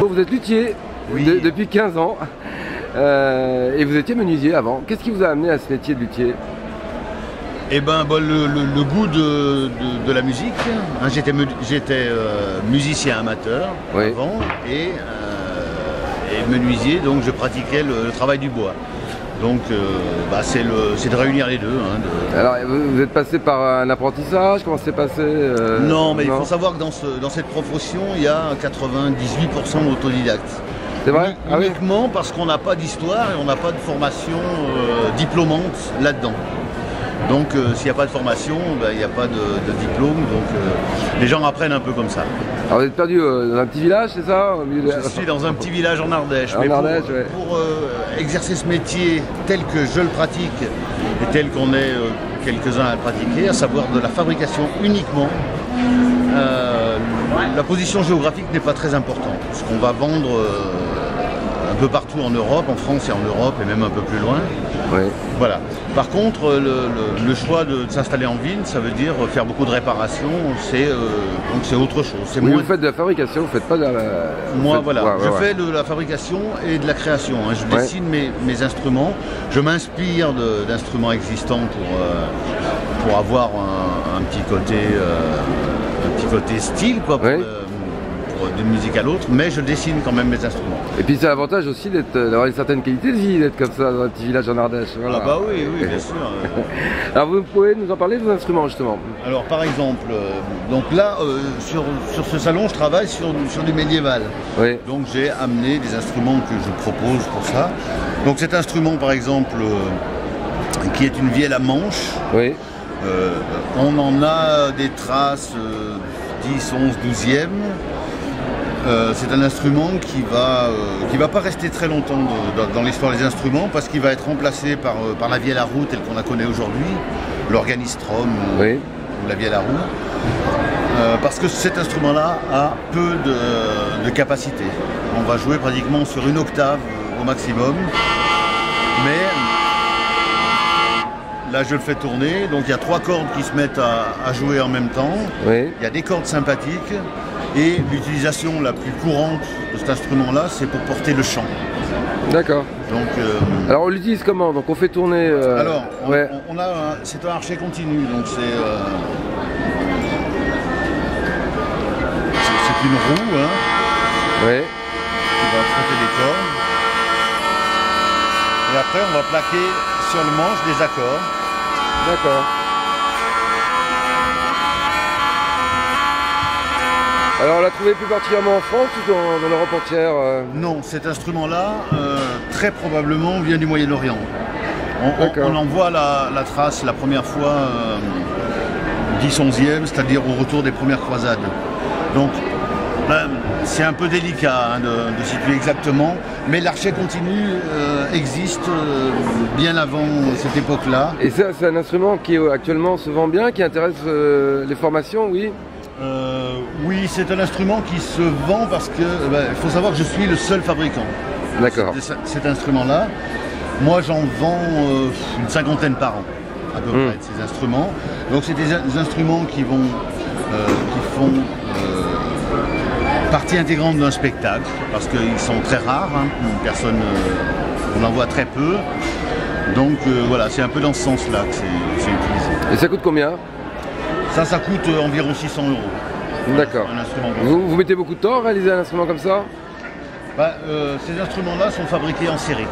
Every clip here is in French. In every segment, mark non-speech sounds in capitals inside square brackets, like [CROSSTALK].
Vous êtes luthier Oui. de- depuis 15 ans euh, et vous étiez menuisier avant. Qu'est-ce qui vous a amené à ce métier de luthier? Eh ben, bon, le, le- le goût de, de- de la musique. Hein, J'étais euh, musicien amateur Oui. avant et, euh, et menuisier, donc je pratiquais le, le travail du bois. Donc euh, bah, c'est c'est de réunir les deux. hein, de- Alors vous, êtes passé par un apprentissage Comment s'est passé euh, Non, mais il faut savoir que dans, ce- dans cette profession, il y a 98% d'autodidactes. C'est vrai Ah oui Uniquement parce qu'on n'a pas d'histoire et on n'a pas de formation euh, diplômante là-dedans. Donc euh, s'il n'y a pas de formation, ben, il n'y a pas de, de diplôme, donc euh, les gens apprennent un peu comme ça. Alors vous êtes perdu dans un petit village, c'est ça Je suis dans un petit village en Ardèche, En mais pour, Ardèche, ouais. pour, exercer ce métier tel que je le pratique et tel qu'on est euh, quelques-uns à le pratiquer, à savoir de la fabrication uniquement, euh, la position géographique n'est pas très importante. Ce qu'on va vendre euh, un peu partout en Europe, en France et en Europe et même un peu plus loin. Oui. Voilà. Par contre, le, le- le choix de, de s'installer en ville, ça veut dire faire beaucoup de réparations, c'est euh, donc c'est autre chose. C'est Oui, moins vous faites de la fabrication, vous faites pas de la... moi, faites- voilà, ouais, je ouais, fais de la fabrication et de la création. hein. Je dessine mes, mes instruments. Je m'inspire d'instruments existants pour, euh, pour avoir un, un petit côté, euh, un petit côté style, quoi, pour, euh, d'une musique à l'autre. Mais je dessine quand même mes instruments. Et puis c'est l'avantage aussi d'être- d'avoir une certaine qualité de vie, d'être comme ça dans un petit village en Ardèche. voilà. Ah bah oui, oui, bien [LAUGHS] sûr. euh. Alors vous pouvez nous en parler de vos instruments justement? Alors par exemple, euh, donc là, euh, sur, sur ce salon, je travaille sur, sur du médiéval. Oui. Donc j'ai amené des instruments que je propose pour ça. Donc cet instrument par exemple, euh, qui est une vielle à manche, Oui. euh, on en a des traces euh, 10, 11, 12e. Euh, c'est un instrument qui va, euh, qui va pas rester très longtemps de- dans, dans l'histoire des instruments parce qu'il va être remplacé par, euh, par la vielle à roue telle qu'on la connaît aujourd'hui, l'organistrum ou- Oui. ou la vielle à roue. Parce que cet instrument-là a peu de, de capacité. On va jouer pratiquement sur une octave au maximum. Mais là, je le fais tourner. Donc il y a trois cordes qui se mettent à, à jouer en même temps. Oui. Il y a des cordes sympathiques. Et l'utilisation la plus courante de cet instrument-là, c'est pour porter le chant. D'accord. Donc, euh, Alors on l'utilise comment Donc on fait tourner. euh, alors, on, ouais. on- on a, c'est un archer continu, donc c'est, euh, c'est, c'est une roue hein, Ouais. qui va frotter des cordes. Et après, on va plaquer sur le manche des accords. D'accord. Alors on l'a trouvé plus particulièrement en France ou dans, dans l'Europe entière euh Non, cet instrument-là, euh, très probablement, vient du Moyen-Orient. On, on- D'accord. on en voit la, la trace la première fois euh, 10-11e, c'est-à-dire au retour des premières croisades. Donc, ben, c'est un peu délicat hein, de, de situer exactement, mais l'archet continu euh, existe euh, bien avant cette époque-là. Et ça, c'est un instrument qui actuellement se vend bien, qui intéresse euh, les formations, oui? Euh, oui, c'est un instrument qui se vend parce que ben, il faut savoir que je suis le seul fabricant. D'accord. cet instrument-là. Moi, j'en vends euh, une cinquantaine par an, à peu Mm. près, de ces instruments. Donc, c'est des, in- des instruments qui vont, euh, qui font partie intégrante d'un spectacle, parce qu'ils sont très rares. hein. Personne, on en voit très peu. Donc, voilà, c'est un peu dans ce sens-là que c'est utilisé. Et ça coûte combien? Ça, ça coûte euh, environ 600 euros. D'accord. Vous, vous mettez beaucoup de temps à réaliser un instrument comme ça Bah, euh, ces instruments-là sont fabriqués en série.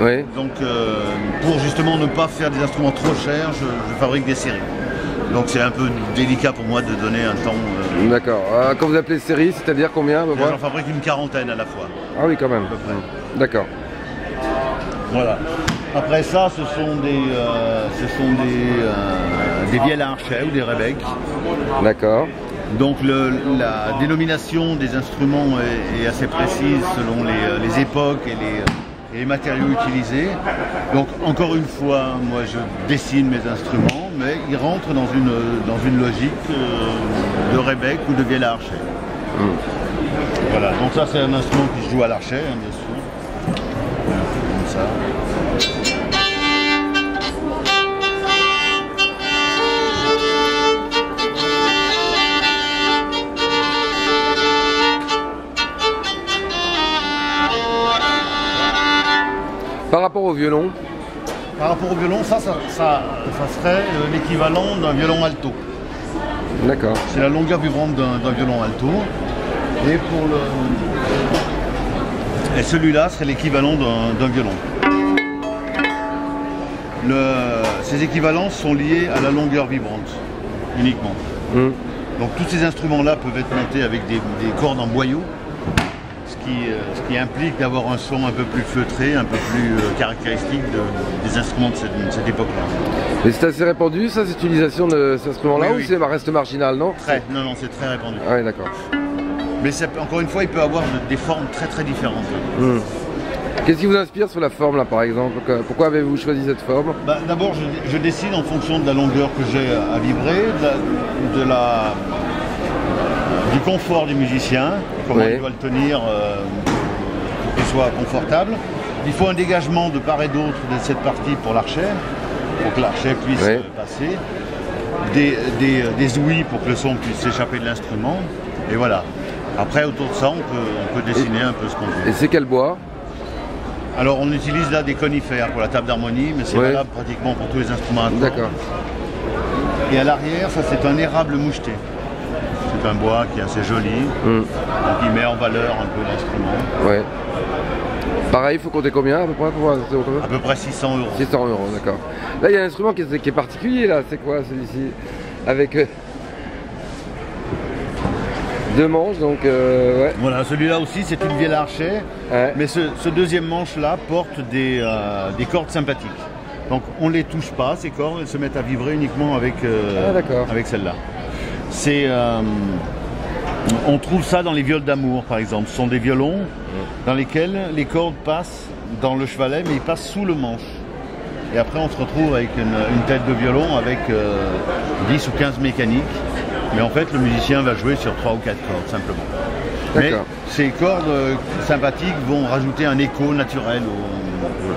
Oui. Donc euh, pour justement ne pas faire des instruments trop chers, je, je fabrique des séries. Donc c'est un peu délicat pour moi de donner un temps. euh, D'accord. Euh, quand vous appelez série, c'est-à-dire combien à J'en fabrique une quarantaine à la fois. Ah oui, quand même. peu près. D'accord. Voilà. Après ça, ce sont des, euh, ce sont des, des vielles à archet ou des rebec. D'accord. Donc le- la dénomination des instruments est, est assez précise selon les, euh, les époques et les, euh, et les matériaux utilisés. Donc encore une fois, moi je dessine mes instruments, mais ils rentrent dans une, dans une logique euh, de rebec ou de vielle à archet. Voilà, donc ça c'est un instrument qui se joue à l'archet, hein, bien sûr. Comme ça. Par rapport au violon, Par rapport au violon, ça, ça, ça, ça serait euh, l'équivalent d'un violon alto. d'accord. C'est la longueur vibrante d'un violon alto. Et pour le. Et celui-là serait l'équivalent d'un violon. Le- ces équivalences sont liées à la longueur vibrante uniquement. Hmm. Donc tous ces instruments-là peuvent être montés avec des, des cordes en boyau, qui, euh, ce qui implique d'avoir un son un peu plus feutré, un peu plus euh, caractéristique de- des instruments de cette, époque-là. Et c'est assez répandu, ça, cette utilisation de cet instrument-là, Oui, ou oui. c'est reste marginal, non? Très, non, non, c'est très répandu. Ah oui, d'accord. Mais ça encore une fois, il peut avoir de- des formes très très différentes. Hmm. Qu'est-ce qui vous inspire sur la forme, là, par exemple? Pourquoi avez-vous choisi cette forme? Bah, D'abord, je, je décide en fonction de la longueur que j'ai à vibrer, de la, de la- du confort du musicien, comment il doit le tenir euh, pour qu'il soit confortable. Il faut un dégagement de part et d'autre de cette partie pour l'archet, pour que l'archet puisse passer. Des, des, des ouïes pour que le son puisse s'échapper de l'instrument. Et voilà. Après, autour de ça, on peut, on peut dessiner un peu ce qu'on veut. Et c'est quel bois? Alors, on utilise là des conifères pour la table d'harmonie, mais c'est valable pratiquement pour tous les instruments à. D'accord. Et à l'arrière, ça c'est un érable moucheté. C'est un bois qui est assez joli, Hmm. donc il met en valeur un peu l'instrument. Ouais. Pareil, il faut compter combien à peu près pour un instrument comme ça À peu près 600 euros. 600 euros, d'accord. Là, il y a un instrument qui est, qui est particulier, là. C'est quoi celui-ci? Avec euh, deux manches, donc euh, ouais. Voilà, celui-là aussi c'est une vielle archet, Ouais. mais ce, ce deuxième manche-là porte des, euh, des cordes sympathiques. Donc on ne les touche pas, ces cordes, elles se mettent à vibrer uniquement avec, euh, Ah, avec celle-là. C'est, euh, on trouve ça dans les viols d'amour par exemple. Ce sont des violons dans lesquels les cordes passent dans le chevalet, mais ils passent sous le manche. Et après, on se retrouve avec une, une tête de violon avec euh, 10 ou 15 mécaniques. Mais en fait, le musicien va jouer sur 3 ou 4 cordes simplement. Mais ces cordes euh, sympathiques vont rajouter un écho naturel au,